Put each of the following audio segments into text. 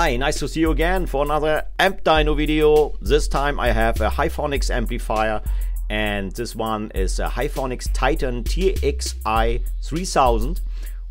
Hi, nice to see you again for another Amp Dyno video. This time I have a Hifonics amplifier and this one is a Hifonics Titan TXI 3000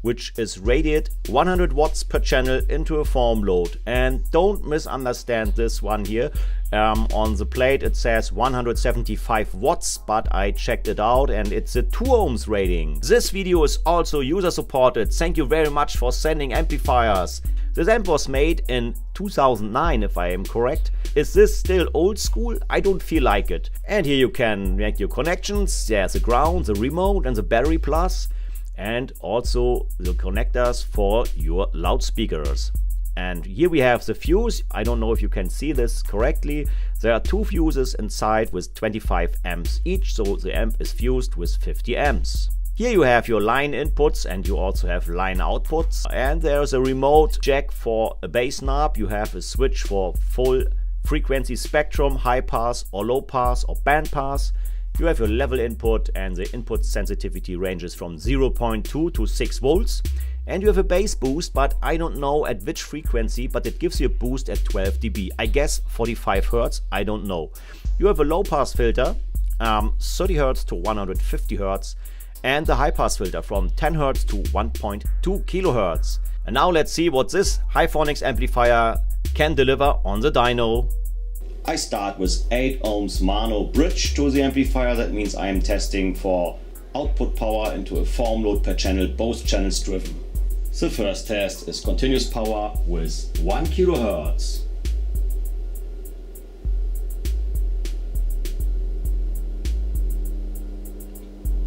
which is rated 100 watts per channel into a form load. And don't misunderstand this one here. Um, on the plate it says 175 watts, but I checked it out and it's a 2 ohms rating. This video is also user supported. Thank you very much for sending amplifiers. This amp was made in 2009 if I am correct. Is this still old school? I don't feel like it. And here you can make your connections. There's the ground, the remote and the battery plus and also the connectors for your loudspeakers. And here we have the fuse. I don't know if you can see this correctly. There are two fuses inside with 25 amps each, so the amp is fused with 50 amps. Here you have your line inputs and you also have line outputs. And there's a remote jack for a bass knob. You have a switch for full frequency spectrum, high pass or low pass or band pass. You have your level input and the input sensitivity ranges from 0.2 to 6 volts. And you have a bass boost, but I don't know at which frequency, but it gives you a boost at 12 dB. I guess 45 Hz, I don't know. You have a low pass filter, um, 30 Hz to 150 Hz, and the high pass filter from 10 Hz to 1.2 kHz. And now let's see what this Hifonics amplifier can deliver on the dyno. I start with 8 ohms mono bridge to the amplifier. That means I am testing for output power into a form load per channel, both channels driven. The first test is continuous power with 1 kilohertz.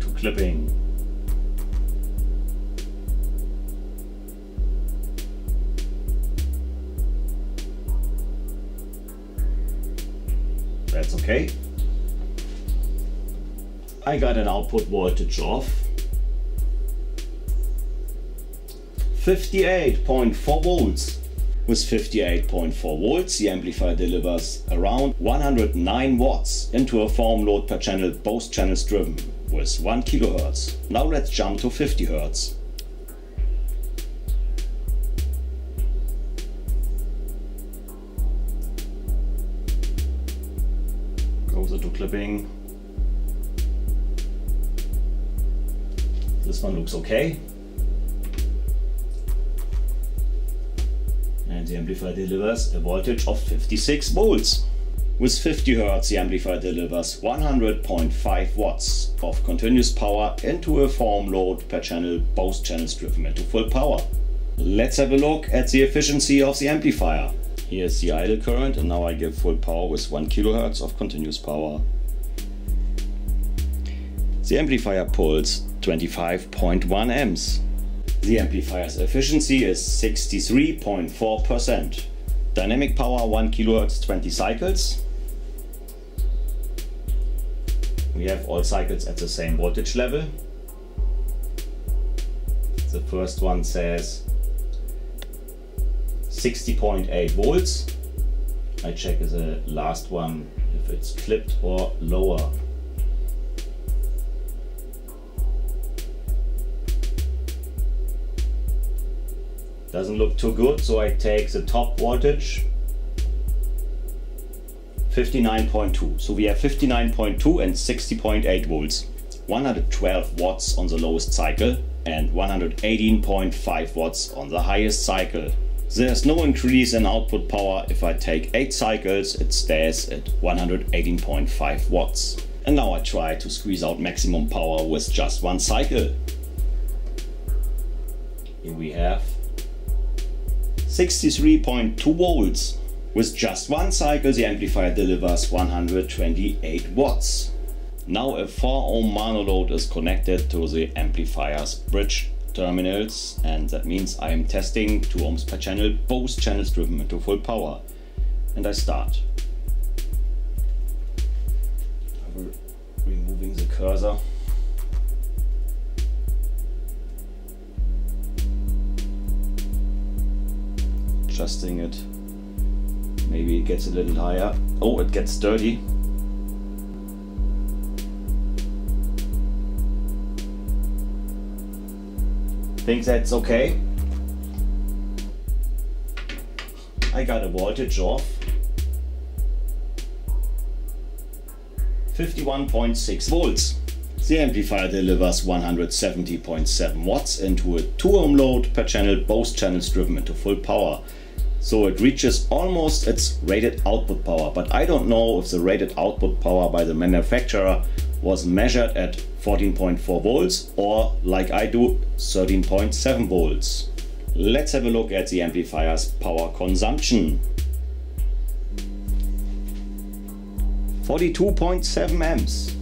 To clipping. That's okay. I got an output voltage of 58.4 volts. With 58.4 volts, the amplifier delivers around 109 watts into a form load per channel, both channels driven, with 1 kHz. Now let's jump to 50 Hz. This one looks okay. And the amplifier delivers a voltage of 56 volts. With 50 Hz, the amplifier delivers 100.5 watts of continuous power into a form load per channel, both channels driven into full power. Let's have a look at the efficiency of the amplifier. Here's the idle current and now I give full power with 1 kHz of continuous power. The amplifier pulls 25.1 amps. The amplifier's efficiency is 63.4%. Dynamic power 1 kHz 20 cycles. We have all cycles at the same voltage level. The first one says 60.8 volts. I check the last one if it's clipped or lower. Doesn't look too good, so I take the top voltage 59.2. So we have 59.2 and 60.8 volts. 112 watts on the lowest cycle and 118.5 watts on the highest cycle. There's no increase in output power. If I take 8 cycles, it stays at 118.5 watts. And now I try to squeeze out maximum power with just one cycle. Here we have 63.2 volts. With just one cycle the amplifier delivers 128 watts. Now a 4 ohm mono load is connected to the amplifier's bridge terminals and that means I am testing 2 ohms per channel, both channels driven into full power. And I start. Removing the cursor. Adjusting it. Maybe it gets a little higher. Oh, it gets dirty. Think that's okay? I got a voltage of 51.6 volts. The amplifier delivers 170.7 watts into a 2 ohm load per channel, both channels driven into full power. So it reaches almost its rated output power, but I don't know if the rated output power by the manufacturer was measured at 14.4 volts or like I do 13.7 volts. Let's have a look at the amplifier's power consumption. 42.7 amps.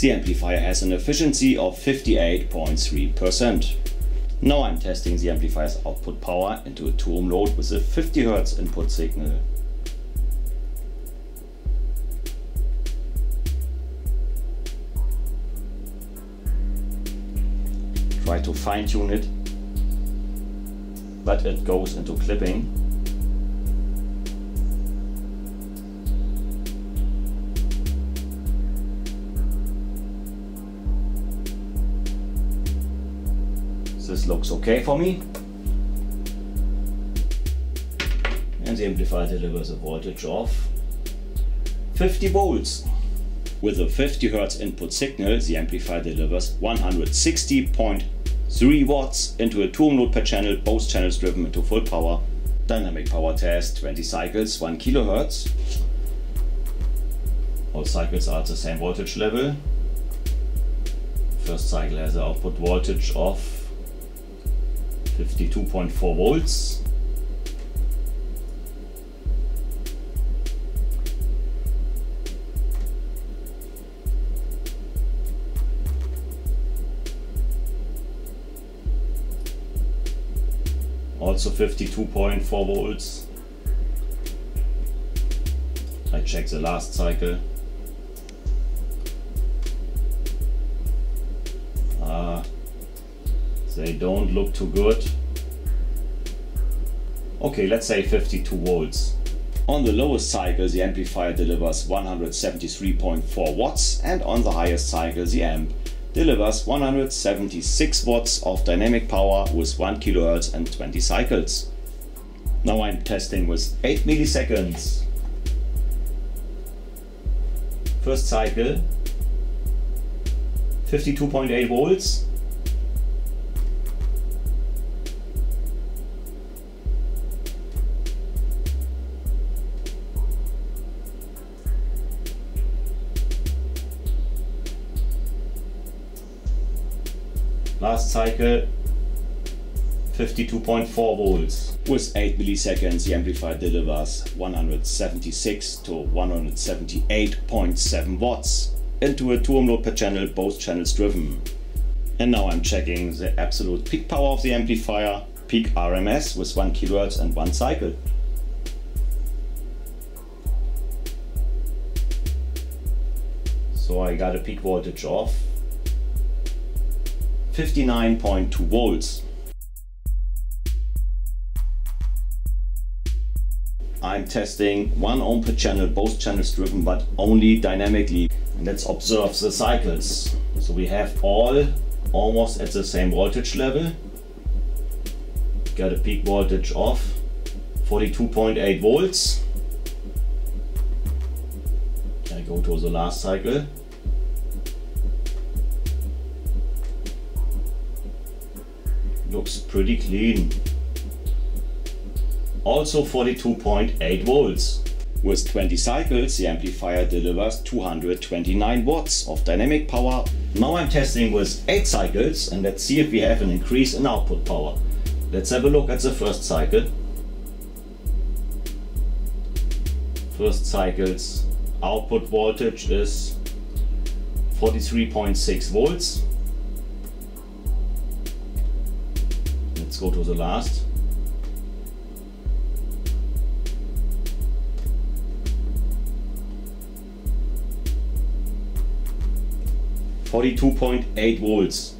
The amplifier has an efficiency of 58.3%. Now I'm testing the amplifier's output power into a 2 ohm load with a 50 Hz input signal. Try to fine tune it, but it goes into clipping. Looks okay for me. And the amplifier delivers a voltage of 50 volts. With a 50 Hz input signal, the amplifier delivers 160.3 watts into a 2 ohm load per channel, both channels driven into full power. Dynamic power test, 20 cycles, 1 kilohertz. All cycles are at the same voltage level. First cycle has an output voltage of 52.4 volts. Also 52.4 volts. I check the last cycle. They don't look too good. Okay, let's say 52 volts. On the lowest cycle, the amplifier delivers 173.4 watts and on the highest cycle, the amp delivers 176 watts of dynamic power with 1 kHz and 20 cycles. Now I'm testing with 8 milliseconds. First cycle 52.8 volts last cycle 52.4 volts. With 8 milliseconds the amplifier delivers 176 to 178.7 watts into a 2 ohm load per channel, both channels driven. And now I'm checking the absolute peak power of the amplifier, peak RMS with 1 kHz and 1 cycle. So I got a peak voltage of 59.2 volts. I'm testing 1 ohm per channel, both channels driven, but only dynamically. And let's observe the cycles. So we have all almost at the same voltage level. Got a peak voltage of 42.8 volts. I go to the last cycle. Looks pretty clean. Also 42.8 volts. With 20 cycles, the amplifier delivers 229 watts of dynamic power. Now I'm testing with 8 cycles and let's see if we have an increase in output power. Let's have a look at the first cycle. First cycle's output voltage is 43.6 volts Let's go to the last. Forty-two point eight volts.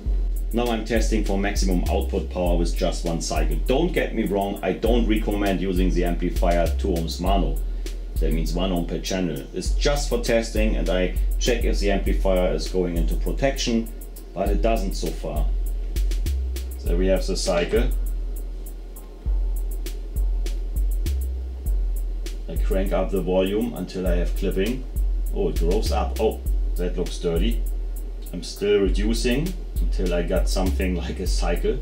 Now I'm testing for maximum output power with just one cycle. Don't get me wrong, I don't recommend using the amplifier 2 ohms mono. That means 1 ohm per channel. It's just for testing and I check if the amplifier is going into protection, but it doesn't so far. There we have the cycle. I crank up the volume until I have clipping. Oh, it grows up. Oh, that looks dirty. I'm still reducing until I got something like a cycle.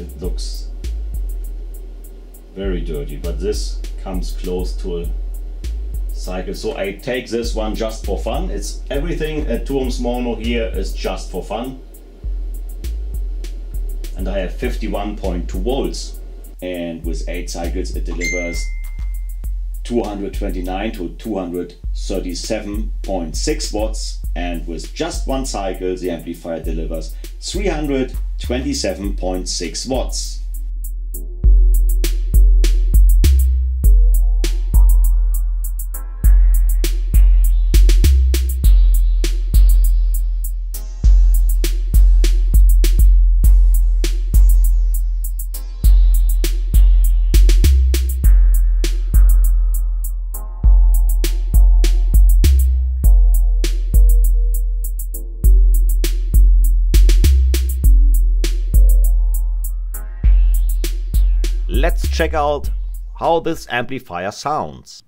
It looks very dirty, but this comes close to a cycle. So I take this one just for fun. It's everything at Turms Mono here is just for fun. And I have 51.2 volts. And with 8 cycles it delivers 229 to 237.6 watts and with just one cycle the amplifier delivers 327.6 watts. let's check out how this amplifier sounds.